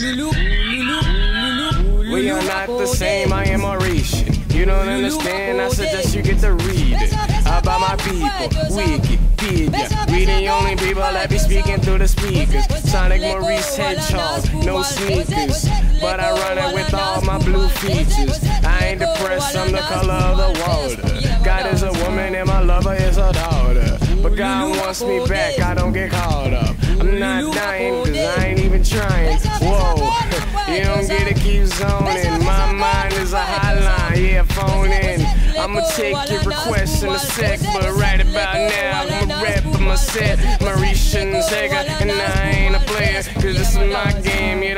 We are not the same, I am Mauritian. You don't understand, I suggest you get to read it. About my people, Wikipedia. We the only people that be speaking through the speakers. Sonic Maurice Hedgehog, no sneakers. But I run it with all my blue features. I ain't depressed, I'm the color of the water. God is a woman and my lover is a daughter. But God wants me back, I don't get caught I'ma take your requests in a sec, but right about now, I'ma rap for my set. Mauritian Sega, and I ain't a player, cause this is my game. You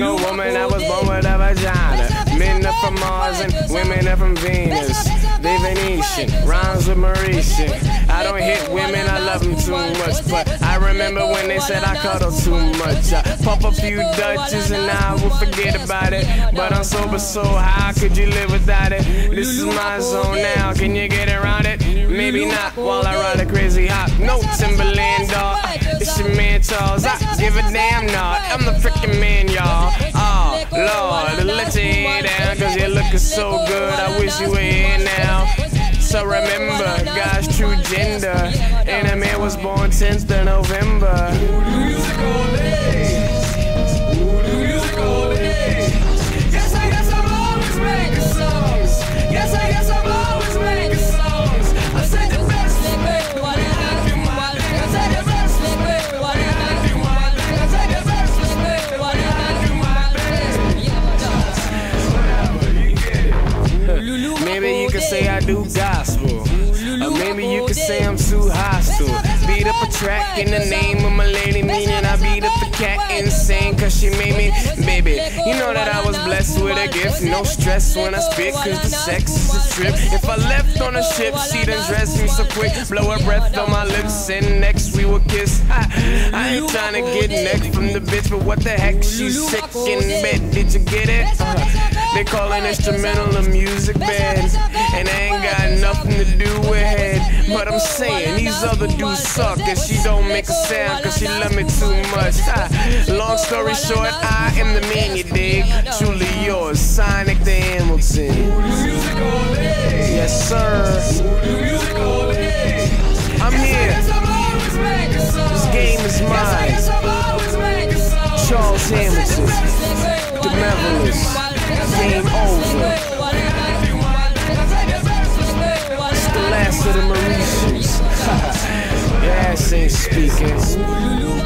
single woman that was born with a vagina. Men are from Mars and women are from Venus. They Venetian, rhymes with Mauritian. I don't hit women, I love them too much. But I remember when they said I cuddle too much. I pop a few Dutches and I will forget about it. But I'm sober, so how could you live without it? This is my zone now, can you get around it? Maybe not while I ride a crazy hop. No Timberland dog. It's your man Charles. I give a damn not. I'm the freaking man, y'all. So good. I wish you were here now. So remember, God's true gender. And a man was born 10th of November. Maybe you could say I do gospel. Or maybe you could say I'm too hostile. Beat up a track in the name of my lady, meaning I beat up the cat insane cause she made me, baby. You know that I was blessed with a gift. No stress when I spit cause the sex is a trip. If I left on a ship, she done dressed me so quick. Blow her breath on my lips and next we will kiss. I, I ain't trying to get neck from the bitch, but what the heck? She's sick in bed. Did you get it? Uh, call an instrumental a music bed. And I ain't got nothing to do with head. But I'm saying these other dudes suck. And she don't make a sound cause she love me too much. Ah, long story short, I am the man you dig. Truly yours, Sonic the Hamilton. Yes, ain't speaking.